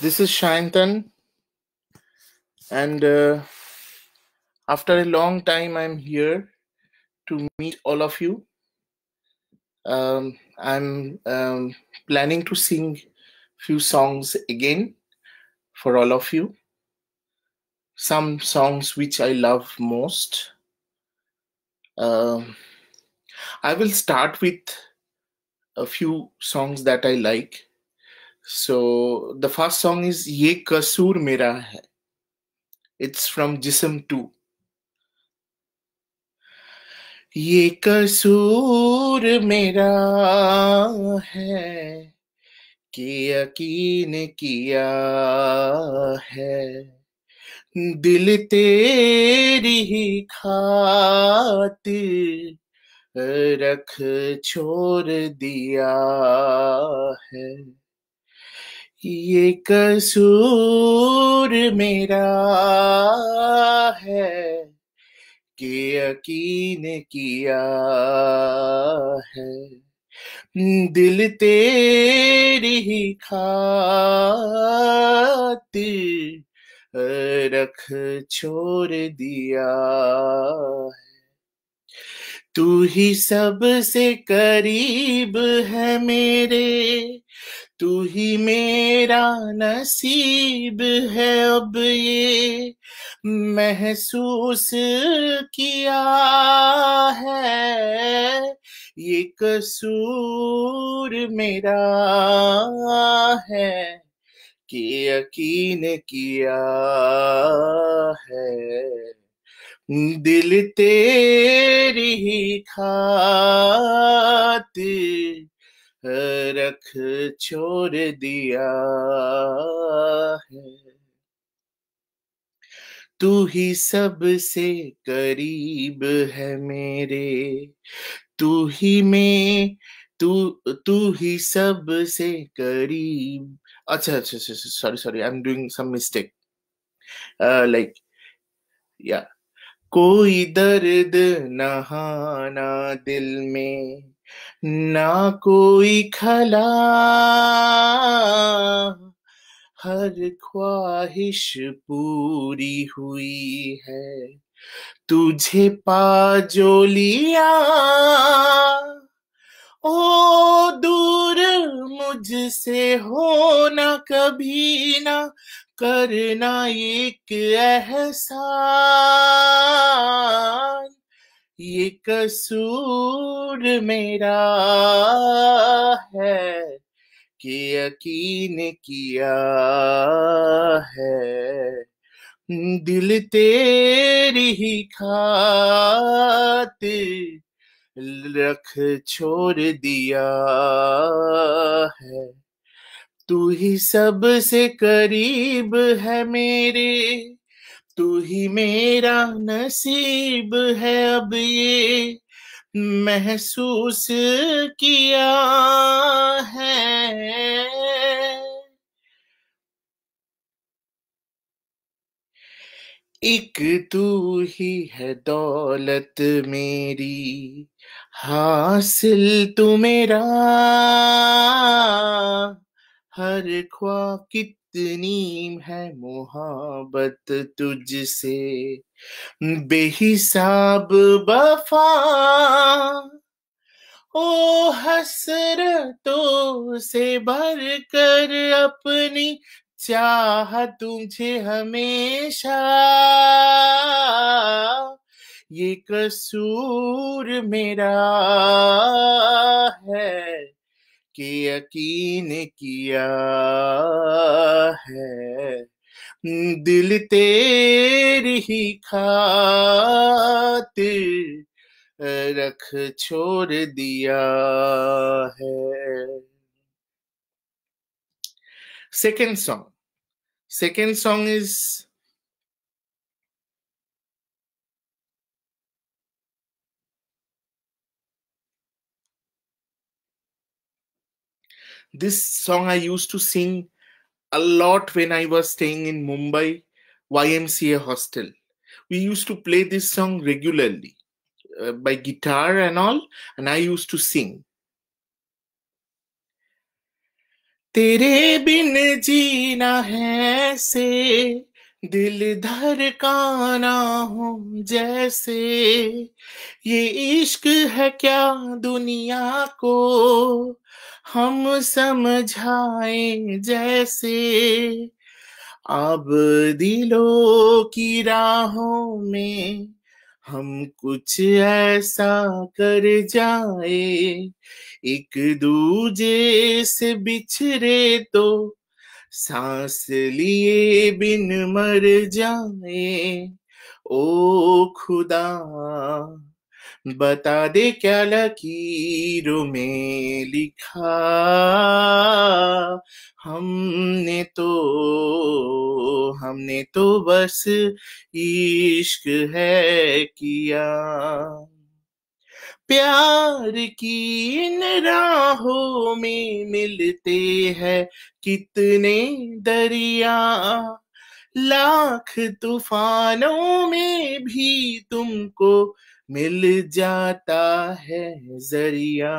This is Shayantan, and uh, after a long time, I'm here to meet all of you. Um, I'm um, planning to sing few songs again for all of you. Some songs which I love most. Um, I will start with a few songs that I like. So the first song is Ye Kasoor Mera है it's from जिसम to ये कसूर मेरा है कि यकीन किया है दिल तेरी ही खात रख छोड़ दिया है ये कसूर मेरा है कि यकीन किया है। दिल तेरी ही खातिर रख छोड़ दिया है। तू ही सबसे करीब है मेरे तू ही मेरा नसीब है अब ये महसूस किया है। ये कसूर मेरा है कि यकीन किया है। दिल तेरी ही खातिर रख छोड़ दिया है। तू ही सबसे करीब है मेरे। तू ही में, तू तू ही सबसे करीब। अच्छा अच्छा अच्छा sorry sorry I am doing some mistake like या कोई दर्द नहाना दिल में ना कोई खला, हर ख्वाहिश पूरी हुई है। तुझे पा जो लिया, ओ दूर मुझसे हो ना कभी ना, करना एक एहसान। ये कसूर मेरा है कि यकीन किया है। दिल तेरी ही खातिर रख छोड़ दिया है। तू ही सबसे करीब है मेरे। तू ही मेरा नसीब है अब ये महसूस किया है। एक तू ही है दौलत मेरी, हासिल तू मेरा। हर ख्वा कितनी है मोहब्बत तुझसे। बेहिसाब बफा ओ हसरतों से भर कर अपनी चाह तुझे हमेशा। ये कसूर मेरा है। कि यकीन किया है। दिल तेरी ही खातिर रख छोड़ दिया है। Second song. Second song is this song i used to sing a lot when i was staying in mumbai ymca hostel we used to play this song regularly uh, by guitar and all and i used to sing तेरे बिन जीना है से दिल धर काना हो जैसे। ये इश्क है क्या दुनिया को? हम समझाएँ जैसे। अब दिलों की राहों में हम कुछ ऐसा कर जाए। एक दूजे से बिछड़े तो सांस लिए बिन मर जाए। ओ खुदा, बता दे क्या लकीरों में लिखा? हमने तो हमने तो बस इश्क है किया। प्यार की इन राहों में मिलते हैं कितने दरिया। लाख तूफानों में भी तुमको मिल जाता है ज़रिया।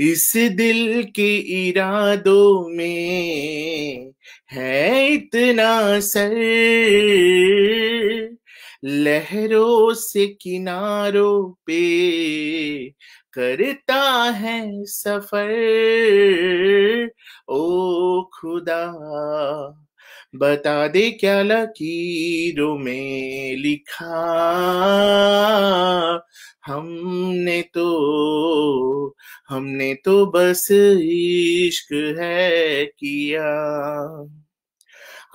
इस दिल के इरादों में है इतना सर। लहरों से किनारों पे करता है सफ़र। ओ खुदा, बता दे क्या लकीरों में लिखा? हमने तो हमने तो बस इश्क है किया।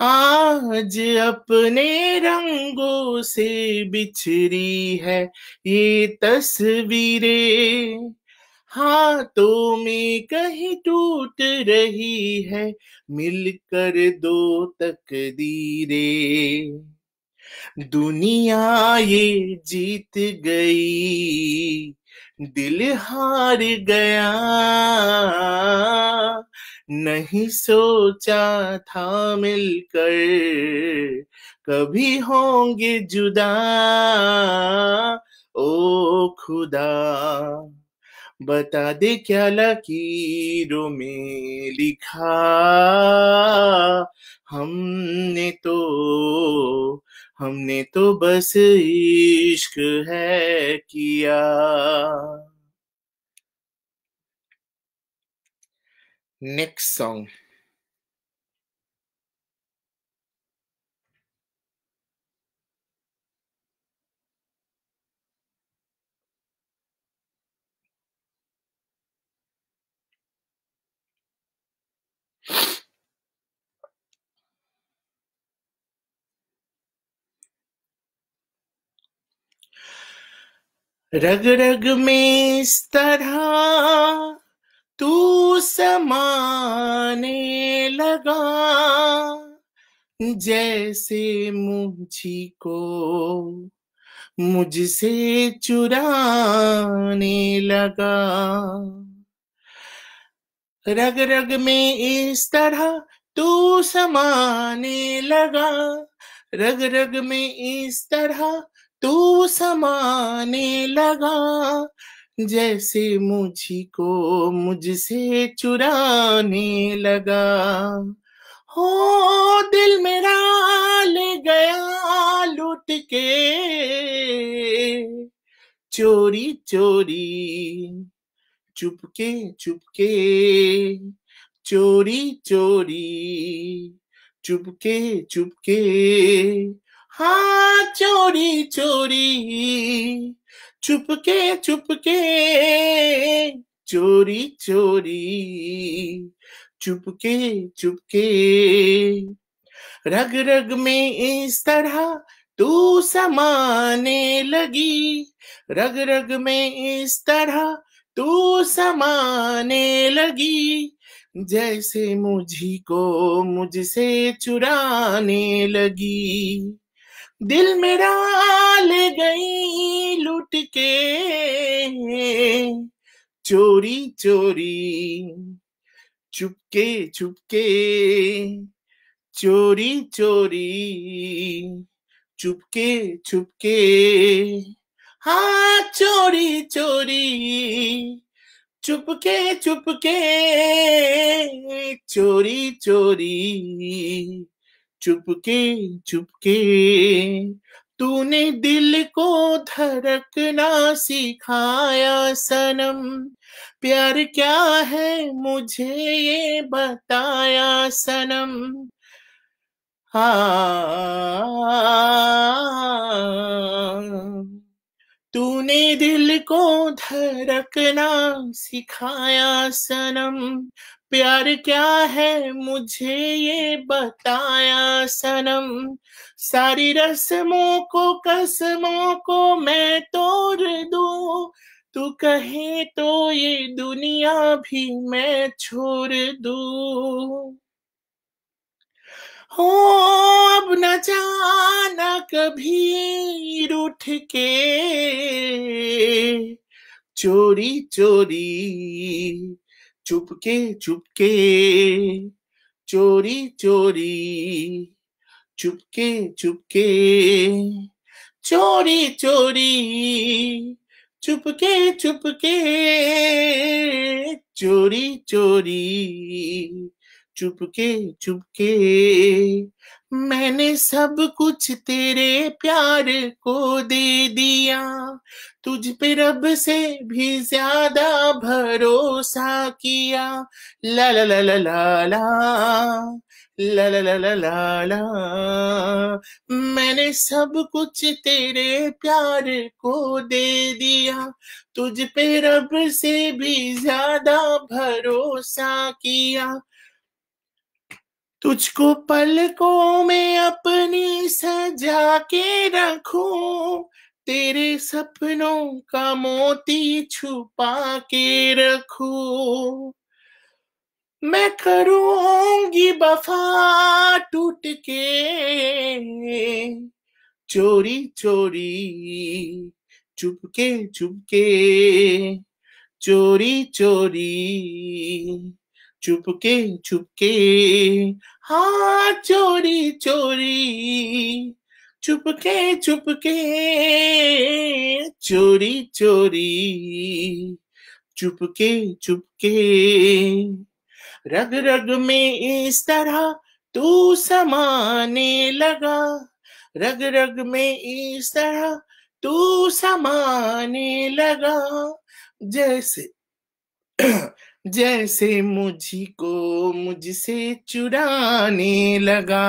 आज अपने रंगों से बिछरी है ये तस्वीरें। हाथों में कहीं टूट रही है, मिलकर दो तकदीरे। दुनिया ये जीत गई, दिल हार गया। नहीं सोचा था मिलकर। कभी होंगे जुदा। ओ खुदा, बता दे क्या लकीरों में लिखा? हमने तो हमने तो बस इश्क है किया। नेक्स्ट सॉन्ग रग रग में इस तरह तू समाने लगा, जैसे मुझी को मुझसे चुराने लगा। रग रग में इस तरह तू समाने लगा, रग रग में इस तरह तू समाने लगा। जैसे मुझी को मुझसे चुराने लगा। हो, दिल मेरा ले गया लुट के। चोरी चोरी, चुपके चुपके। चोरी चोरी, चुपके चुपके। हाँ चोरी चोरी चुपके चुपके, चोरी चोरी, चुपके चुपके। रग रग में इस तरह तू समाने लगी। रग रग में इस तरह तू समाने लगी। जैसे मुझी को मुझसे चुराने लगी। दिल मेरा ले गई लुट के। चोरी चोरी, चुपके चुपके। चोरी चोरी, चुपके चुपके। हाँ चोरी चोरी, चुपके चुपके। चोरी चोरी चुपके चुपके। तूने दिल को धड़कना सिखाया सनम। प्यार क्या है मुझे ये बताया सनम। हाँ। तूने दिल को धड़कना सिखाया सनम। प्यार क्या है मुझे ये बताया सनम। सारी रस्मों को कसमों को मैं तोड़ दूँ। तू कहे तो ये दुनिया भी मैं छोड़ दूँ। हो अब न जाना कभी रूठ के। चोरी चोरी। 줍게 줍게 쪼리쪼리 줍게 줍게 쪼리쪼리 줍게 줍게 쪼리쪼리 चुपके चुपके। मैंने सब कुछ तेरे प्यार को दे दिया। तुझ पे रब से भी ज़्यादा भरोसा किया। ला ला ला ला ला ला। ला ला ला ला ला ला। मैंने सब कुछ तेरे प्यार को दे दिया। तुझ पे रब से भी ज़्यादा भरोसा किया। तुझको पलकों में अपनी सजा के रखूँ, तेरे सपनों का मोती छुपा के रखूँ। मैं करूँगी बफा टूट के चोरी चोरी चुपके चुपके चोरी चोरी चुपके चुपके हाँ चोरी चोरी चुपके चुपके चोरी चोरी चुपके चुपके। रग रग में इस तरह तू समाने लगा, रग रग में इस तरह तू समाने लगा। जैसे जैसे मुझी को मुझसे चुराने लगा।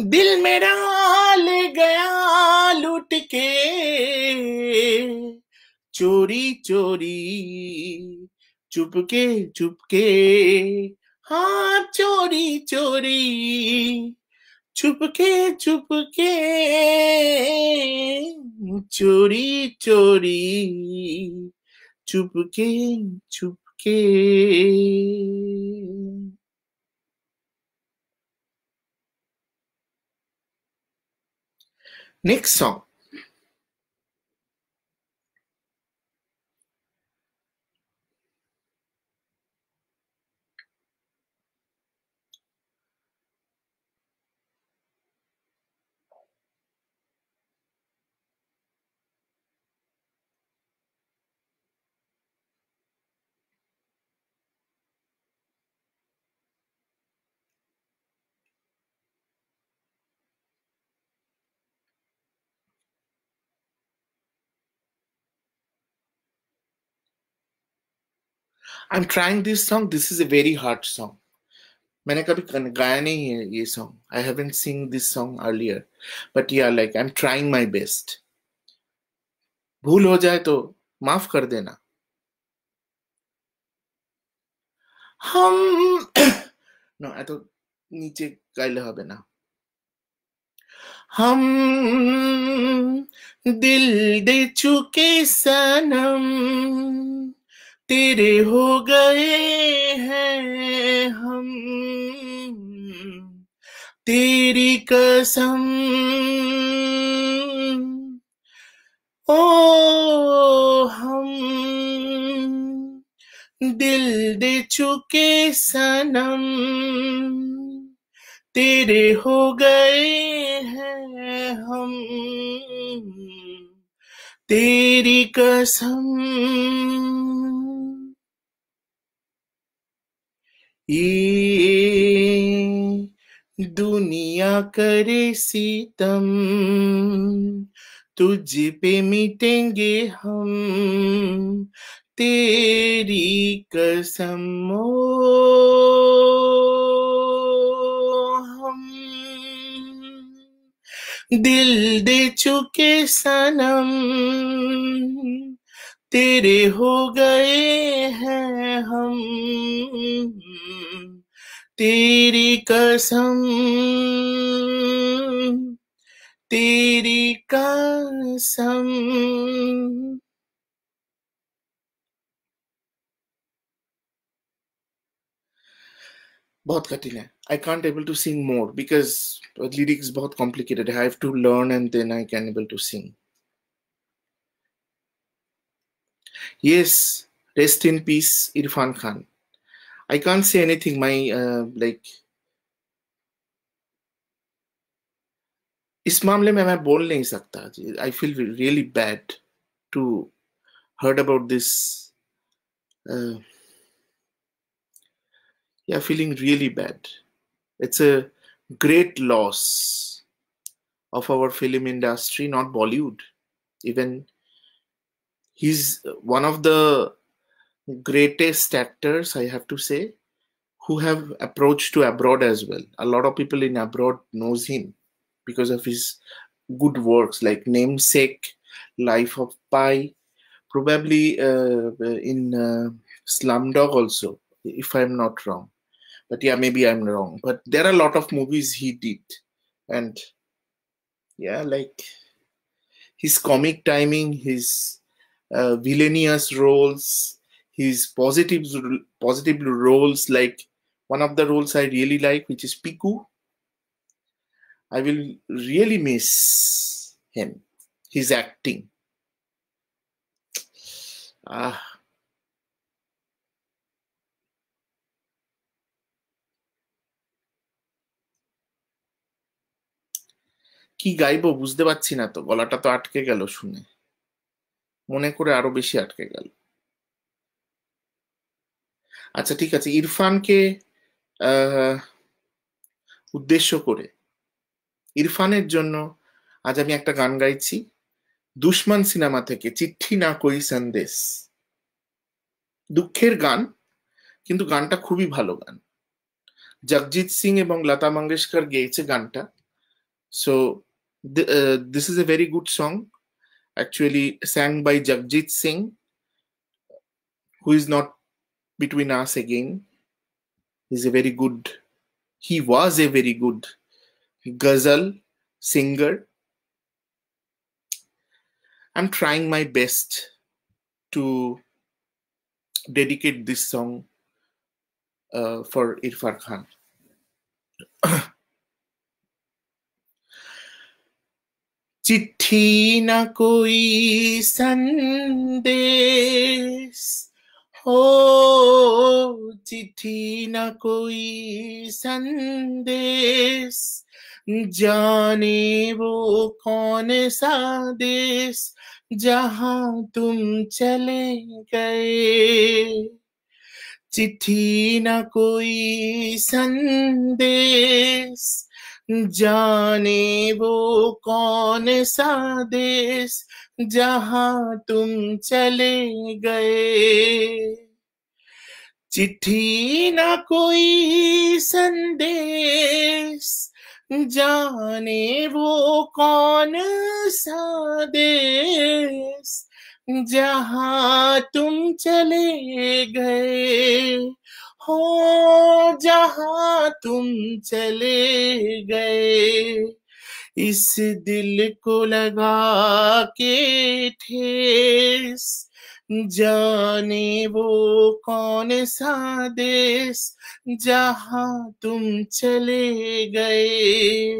दिल मेरा ले गया लुट के। चोरी चोरी, चुपके चुपके। हाँ चोरी चोरी, चुपके चुपके। चोरी चोरी। Chupke, chupke. Next song. I'm trying this song. This is a very hard song. मैंने कभी गाया नहीं है ये song I haven't sing this song earlier but yeah like I am trying my best भूल हो जाए तो माफ कर देना हम नो तो नीचे गाइले হবে না हम दिल दे चुके सनम तेरे हो गए हैं हम। तेरी कसम। ओ हम। दिल दे चुके सनम। तेरे हो गए हैं हम। तेरी कसम। दुनिया करे सीतम तुझ पे मिटेंगे हम तेरी कसम हम। दिल दे चुके सनम तेरे हो गए हैं हम। तेरी कसम तेरी कसम। बहुत कठिन है। I can't able to sing more because lyrics बहुत कॉम्प्लिकेटेड है। I have to learn and then I can able to sing Yes, rest in peace, Irfan Khan. I can't say anything. My uh, like इस मामले में मैं बोल नहीं सकता I feel really bad to heard about this uh, yeah feeling really bad it's a great loss of our film industry not bollywood even he's one of the greatest actors i have to say who have approached to abroad as well. A lot of people in abroad knows him because of his good works like namesake life of pi probably uh, in uh, slumdog also if i'm not wrong. But yeah maybe i'm wrong. But there are a lot of movies he did. And yeah like his comic timing his uh, villainous roles, his positive positive roles. Like one of the roles I really like, which is Piku. I will really miss him. His acting. Ah. কি গাইবো বুঝতে পারছি না তো গলাটা তো আটকে গেল শুনে মনে করে আরও বেশি আটকে গেল। আচ্ছা ঠিক আছে। ইরফানকে উদ্দেশ্য করে ইরফানের জন্য আজ আমি একটা গান গাইছি। দুশ্মন সিনেমা থেকে চিঠি না কই সন্দেশ। দুঃখের গান, কিন্তু গানটা খুবই ভালো গান। জগজিৎ সিং এবং লতা মঙ্গেশকর গেয়েছে গানটা। So this is a very good song actually sang by Jagjit Singh, who is not between us again. He's a very good, he was a very good ghazal singer. I'm trying my best to dedicate this song uh, for Irfan Khan. चिट्ठी न कोई संदेश हो, चिट्ठी न कोई संदेश। जाने वो कौन सा देश जहाँ तुम चले गए? चिट्ठी न कोई संदेश जाने वो कौन सा देश जहाँ तुम चले गए? चिट्ठी ना कोई संदेश, जाने वो कौन सा देश जहाँ तुम चले गए? हो जहाँ तुम चले गए। इस दिल को लगा के ठेस। जाने वो कौन सा देश जहाँ तुम चले गए।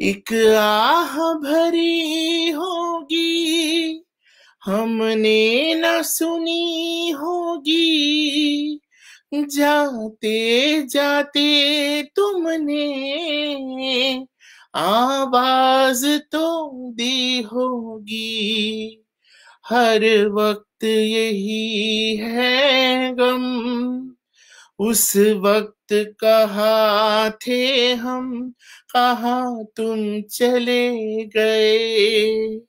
एक आह भरी होगी हमने न सुनी होगी। जाते जाते तुमने आवाज़ तो दी होगी। हर वक्त यही है गम। उस वक्त कहा थे हम, कहा तुम चले गए?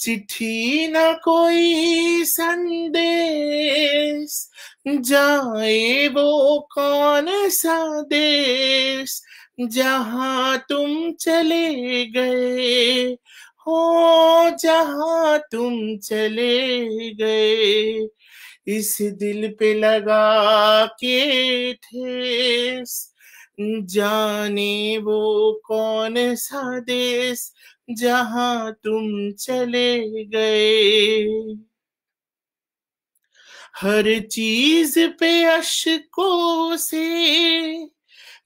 चिट्ठी न कोई संदेश, जाए वो कौन सा देश, जहाँ तुम चले गए हो, जहाँ तुम चले गए। इस दिल पे लगा के ठेस, जाने वो कौन सा देश जहाँ तुम चले गए। हर चीज़ पे अशकों से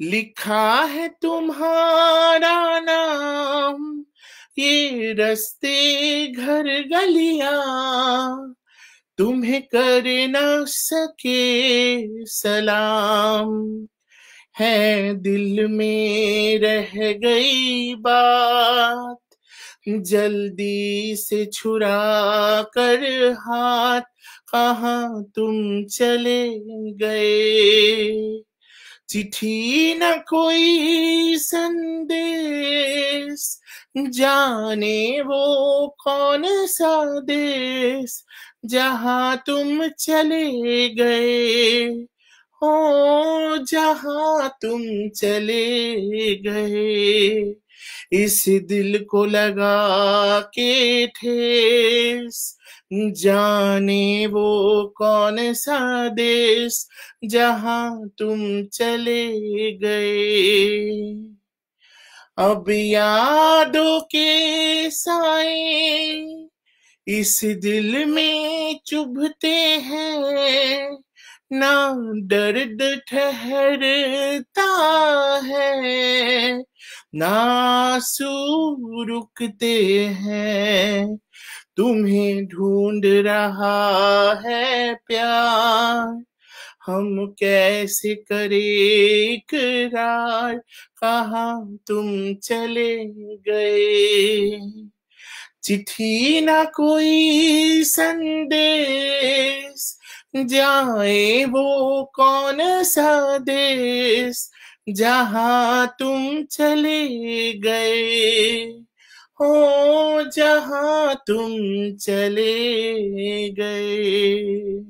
लिखा है तुम्हारा नाम। ये रस्ते घर गलिया, तुम्हें कर न सके सलाम। है दिल में रह गई बात जल्दी से छुरा कर हाथ, कहा तुम चले गए? चिट्ठी न कोई संदेश, जाने वो कौन सा देश, जहाँ तुम चले गए? हो जहाँ तुम चले गए। इस दिल को लगा के ठेस। जाने वो कौन सा देश जहाँ तुम चले गए? अब यादों के साए इस दिल में चुभते हैं। ना दर्द ठहरता है ना आँसू रुकते हैं। तुम्हें ढूंढ रहा है प्यार, हम कैसे करे इकरार? कहा तुम चले गए? चिट्ठी ना कोई संदेश जाए वो कौन सा देश जहाँ तुम चले गए हो, जहाँ तुम चले गए?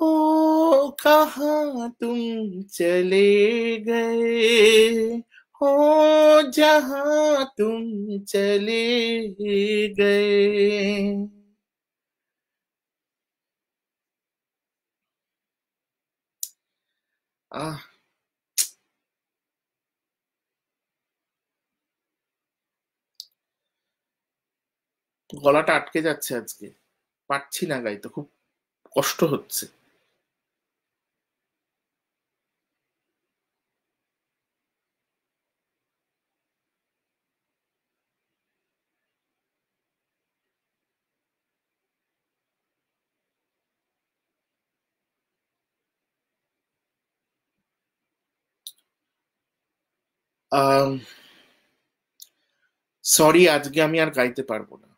हो, कहा तुम चले गए? हो, जहाँ तुम चले गए? আহ গলাটা আটকে যাচ্ছে আজকে। পারছি না গাইতে খুব কষ্ট হচ্ছে। সরি আজকে আমি আর গাইতে পারবো না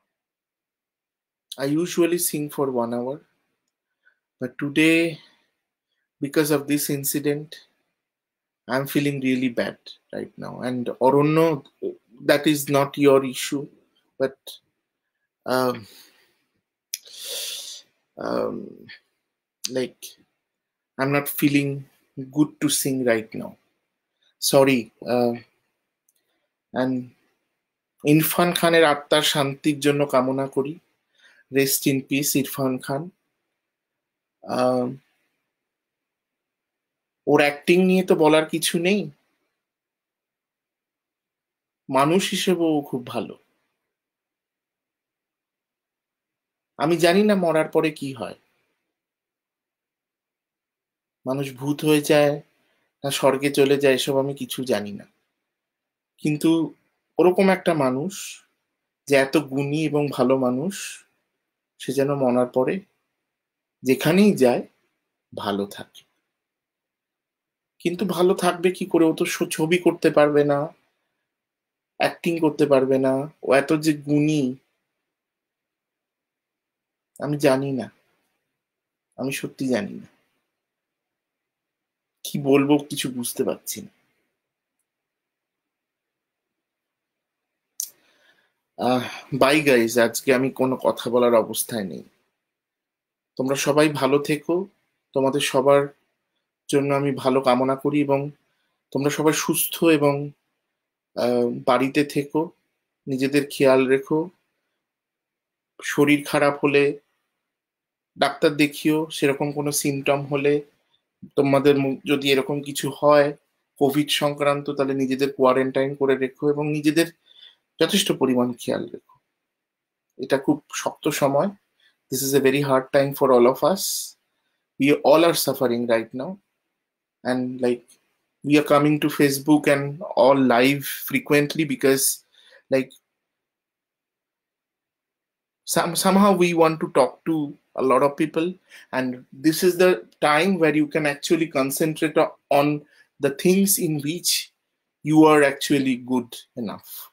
I usually sing for one hour, but today, because of this incident, I'm feeling really bad right now. And Orono, that is not your issue, but um, um, like I'm not feeling good to sing right now. And Irfan খানের আত্মার শান্তির জন্য কামনা করি। Rest in peace Irfan Khan. Or acting নিয়ে তো বলার কিছু নেই। মানুষ হিসেবেও খুব ভালো। আমি জানি না মরার পরে কি হয়। মানুষ ভূত হয়ে যায় না, স্বর্গে চলে যায়, এসব আমি কিছু জানি না। কিন্তু ওরকম একটা মানুষ যে এত গুণী এবং ভালো মানুষ, সে যেন মনার পরে যেখানেই যায়, ভালো থাকে। কিন্তু ভালো থাকবে কি করে? ও তো ছবি করতে পারবে না অ্যাক্টিং করতে পারবে না, ও এত যে গুণী, আমি জানি না। আমি সত্যি জানি না। কি বলব কিছু বুঝতে পারছি না। বাই গাইজ আজকে আমি কোনো কথা বলার অবস্থায় নেই। তোমরা সবাই ভালো থেকো, তোমাদের সবার জন্য আমি ভালো কামনা করি এবং তোমরা সবাই সুস্থ এবং বাড়িতে থেকো, নিজেদের খেয়াল রেখো। শরীর খারাপ হলে ডাক্তার দেখিও, সেরকম কোনো সিমটম হলে তোমাদের যদি এরকম কিছু হয় কোভিড সংক্রান্ত, তাহলে নিজেদের কোয়ারেন্টাইন করে রেখো এবং নিজেদের যথেষ্ট পরিমাণ খেয়াল রেখো। এটা খুব শক্ত সময়। This is a very hard time for all of us we all are suffering right now and like are coming to facebook and all live frequently because, like, some, somehow we want to talk to a lot of people and this is the time where you can actually concentrate on the things in which you are actually good enough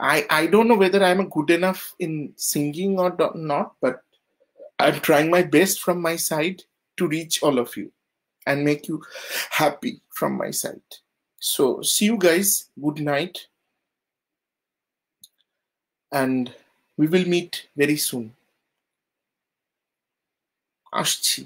I, I don't know whether I'm good enough in singing or not, but I'm trying my best from my side to reach all of you and make you happy from my side. So, see you guys. Good night. And we will meet very soon. আসছি